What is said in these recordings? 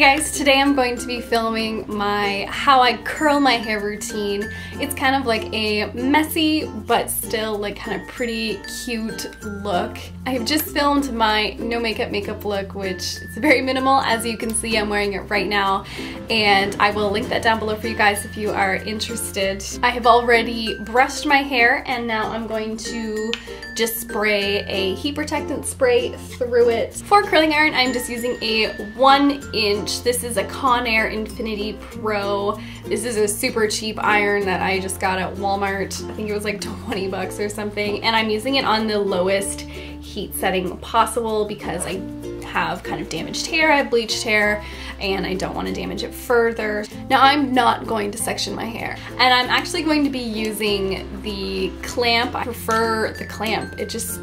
guys, today I'm going to be filming my how I curl my hair routine. It's kind of like a messy but still like kind of pretty cute look. I have just filmed my no makeup makeup look which is very minimal as you can see I'm wearing it right now and I will link that down below for you guys if you are interested. I have already brushed my hair and now I'm going to just spray a heat protectant spray through it. For curling iron I'm just using a one inch. This is a Conair Infinity Pro. This is a super cheap iron that I just got at Walmart. I think it was like 20 bucks or something. And I'm using it on the lowest heat setting possible because I have kind of damaged hair, I have bleached hair, and I don't want to damage it further. Now I'm not going to section my hair, and I'm actually going to be using the clamp. I prefer the clamp. It just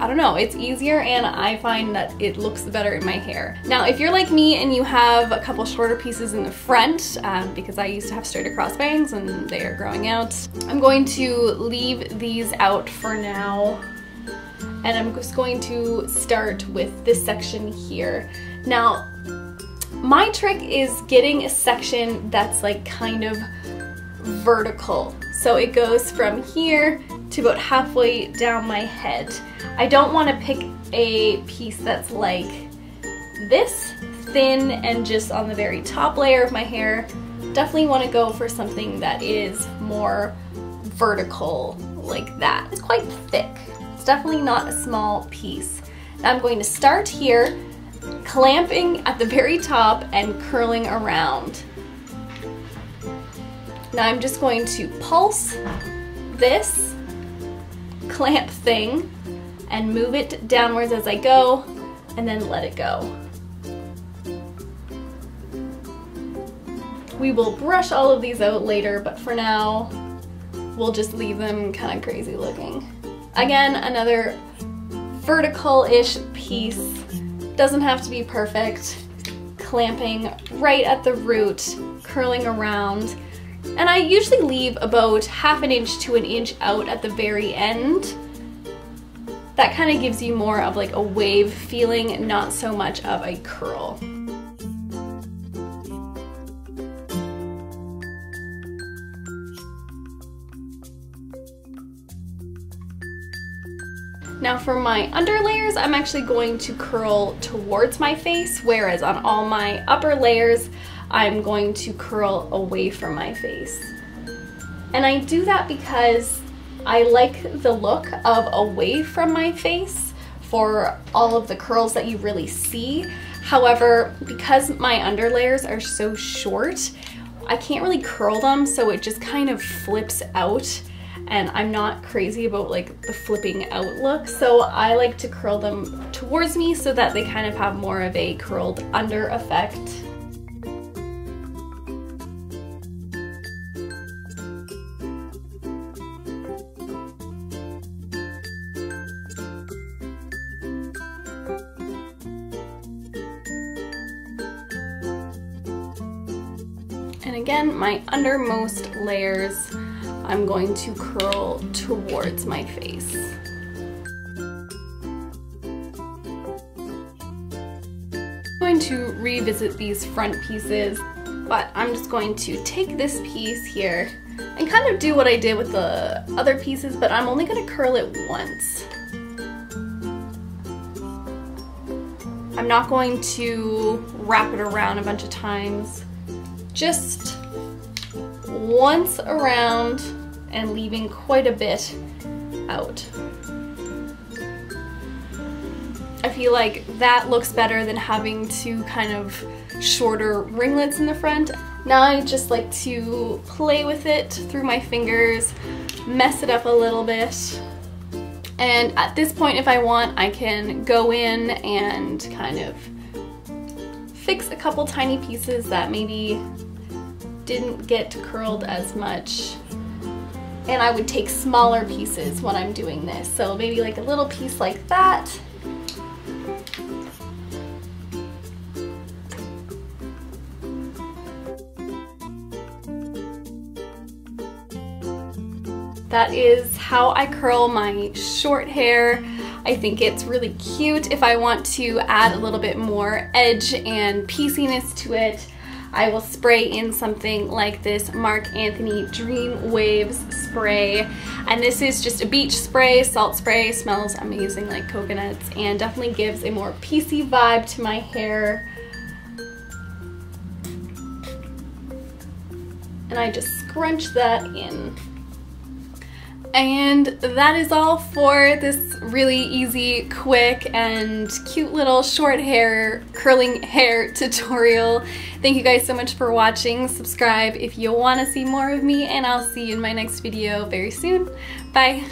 I don't know, it's easier and I find that it looks better in my hair. Now, if you're like me and you have a couple shorter pieces in the front, um, because I used to have straight across bangs and they are growing out, I'm going to leave these out for now. And I'm just going to start with this section here. Now, my trick is getting a section that's like kind of vertical. So it goes from here to about halfway down my head. I don't want to pick a piece that's like this thin and just on the very top layer of my hair. Definitely want to go for something that is more vertical like that. It's quite thick. It's definitely not a small piece. Now I'm going to start here, clamping at the very top and curling around. Now I'm just going to pulse this clamp thing and move it downwards as I go and then let it go. We will brush all of these out later, but for now, we'll just leave them kind of crazy looking. Again, another vertical-ish piece. Doesn't have to be perfect. Clamping right at the root, curling around. And I usually leave about half an inch to an inch out at the very end that kind of gives you more of like a wave feeling, not so much of a curl. Now for my under layers, I'm actually going to curl towards my face, whereas on all my upper layers, I'm going to curl away from my face. And I do that because I like the look of away from my face for all of the curls that you really see. However, because my underlayers are so short, I can't really curl them so it just kind of flips out and I'm not crazy about like the flipping out look so I like to curl them towards me so that they kind of have more of a curled under effect. And again, my undermost layers, I'm going to curl towards my face. I'm going to revisit these front pieces, but I'm just going to take this piece here and kind of do what I did with the other pieces, but I'm only going to curl it once. I'm not going to wrap it around a bunch of times just once around and leaving quite a bit out. I feel like that looks better than having two kind of shorter ringlets in the front. Now I just like to play with it through my fingers, mess it up a little bit. And at this point, if I want, I can go in and kind of fix a couple tiny pieces that maybe didn't get curled as much. And I would take smaller pieces when I'm doing this. So maybe like a little piece like that. that is how I curl my short hair. I think it's really cute. If I want to add a little bit more edge and pieciness to it, I will spray in something like this Marc Anthony Dream Waves spray. And this is just a beach spray, salt spray, smells amazing like coconuts and definitely gives a more piecey vibe to my hair. And I just scrunch that in. And that is all for this really easy, quick, and cute little short hair, curling hair tutorial. Thank you guys so much for watching. Subscribe if you want to see more of me, and I'll see you in my next video very soon. Bye!